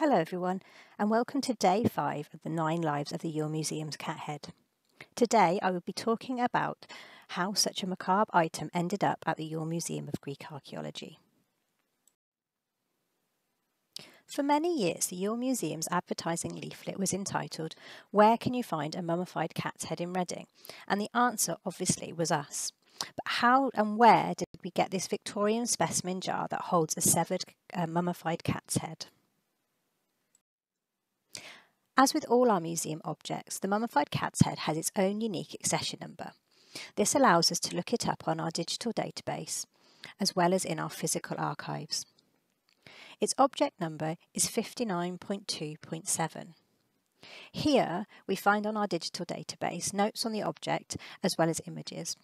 Hello, everyone, and welcome to day five of the Nine Lives of the Ure Museum's cat head. Today, I will be talking about how such a macabre item ended up at the Ure Museum of Greek Archaeology. For many years, the Ure Museum's advertising leaflet was entitled, Where Can You Find a Mummified Cat's Head in Reading? And the answer, obviously, was us. But how and where did we get this Victorian specimen jar that holds a severed uh, mummified cat's head? As with all our museum objects, the mummified cat's head has its own unique accession number. This allows us to look it up on our digital database, as well as in our physical archives. Its object number is 59.2.7. Here, we find on our digital database notes on the object as well as images.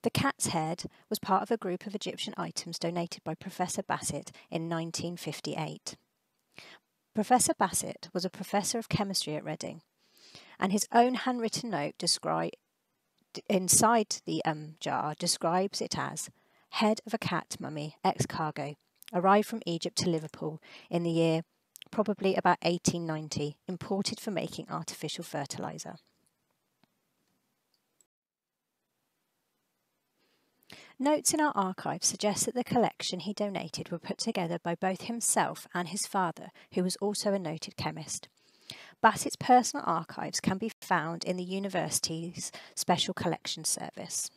The cat's head was part of a group of Egyptian items donated by Professor Bassett in 1958. Professor Bassett was a professor of chemistry at Reading, and his own handwritten note describe, inside the um, jar describes it as head of a cat mummy ex cargo arrived from Egypt to Liverpool in the year probably about 1890, imported for making artificial fertilizer. Notes in our archive suggest that the collection he donated were put together by both himself and his father, who was also a noted chemist. Bassett's personal archives can be found in the university's Special Collections Service.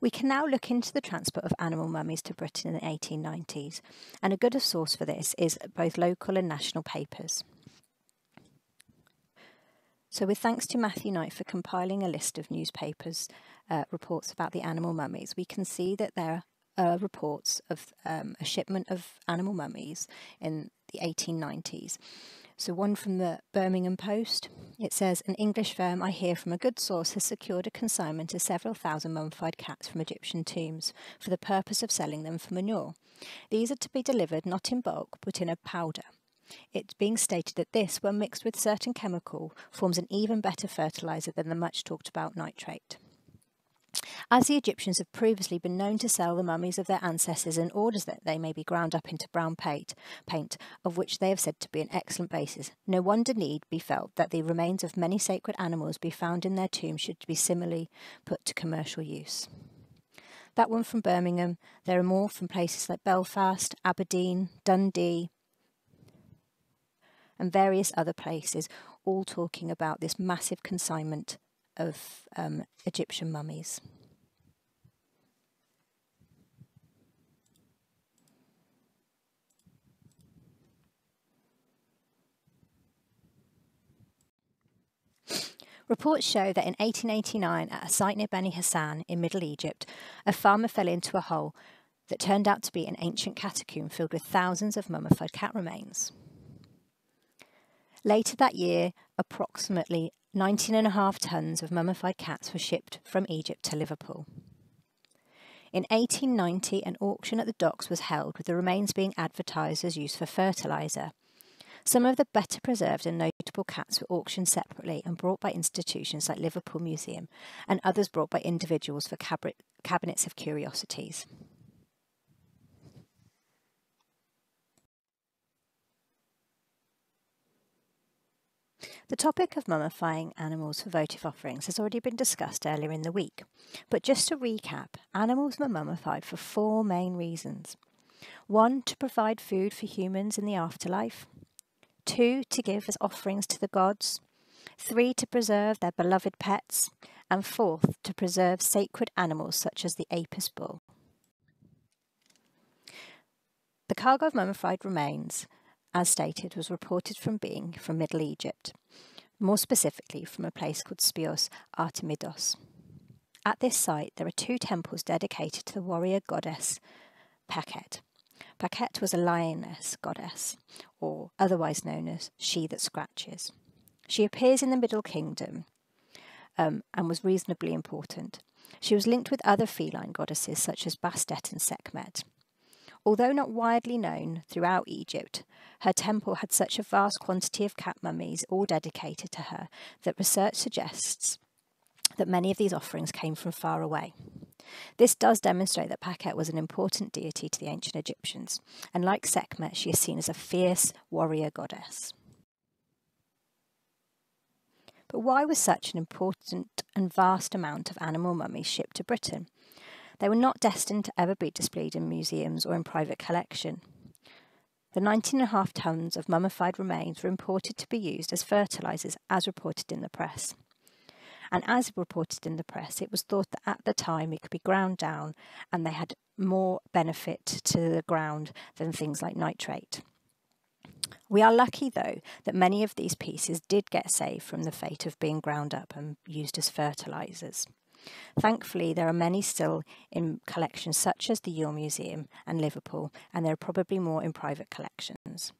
We can now look into the transport of animal mummies to Britain in the 1890s, and a good source for this is both local and national papers. So, with thanks to Matthew Knight for compiling a list of newspapers uh, reports about the animal mummies, we can see that there are reports of um, a shipment of animal mummies in the 1890s. So, one from the Birmingham Post. It says An English firm, I hear from a good source, has secured a consignment of several thousand mummified cats from Egyptian tombs for the purpose of selling them for manure. These are to be delivered not in bulk but in a powder. It's being stated that this, when mixed with certain chemical, forms an even better fertilizer than the much talked about nitrate. As the Egyptians have previously been known to sell the mummies of their ancestors in orders that they may be ground up into brown paint, paint, of which they have said to be an excellent basis, no wonder need be felt that the remains of many sacred animals be found in their tombs should be similarly put to commercial use. That one from Birmingham. There are more from places like Belfast, Aberdeen, Dundee, and various other places, all talking about this massive consignment of um, Egyptian mummies. Reports show that in 1889, at a site near Beni Hassan in Middle Egypt, a farmer fell into a hole that turned out to be an ancient catacomb filled with thousands of mummified cat remains. Later that year, approximately 19.5 tonnes of mummified cats were shipped from Egypt to Liverpool. In 1890, an auction at the docks was held, with the remains being advertised as used for fertiliser. Some of the better preserved and notable cats were auctioned separately and brought by institutions like Liverpool Museum, and others brought by individuals for cabinets of curiosities. The topic of mummifying animals for votive offerings has already been discussed earlier in the week, but just to recap, animals were mummified for four main reasons. One, to provide food for humans in the afterlife. Two, to give as offerings to the gods. Three, to preserve their beloved pets. And fourth, to preserve sacred animals such as the Apis bull. The cargo of mummified remains as stated, was reported from being from Middle Egypt, more specifically from a place called Speos Artemidos. At this site, there are two temples dedicated to the warrior goddess Pakhet. Pakhet was a lioness goddess, or otherwise known as she that scratches. She appears in the Middle Kingdom um, and was reasonably important. She was linked with other feline goddesses such as Bastet and Sekhmet. Although not widely known throughout Egypt, her temple had such a vast quantity of cat mummies, all dedicated to her, that research suggests that many of these offerings came from far away. This does demonstrate that Pakhet was an important deity to the ancient Egyptians, and like Sekhmet, she is seen as a fierce warrior goddess. But why was such an important and vast amount of animal mummies shipped to Britain? They were not destined to ever be displayed in museums or in private collection. The 19.5 tonnes of mummified remains were imported to be used as fertilisers, as reported in the press. And as reported in the press, it was thought that at the time it could be ground down and they had more benefit to the ground than things like nitrate. We are lucky, though, that many of these pieces did get saved from the fate of being ground up and used as fertilisers. Thankfully, there are many still in collections such as the Ure Museum and Liverpool, and there are probably more in private collections.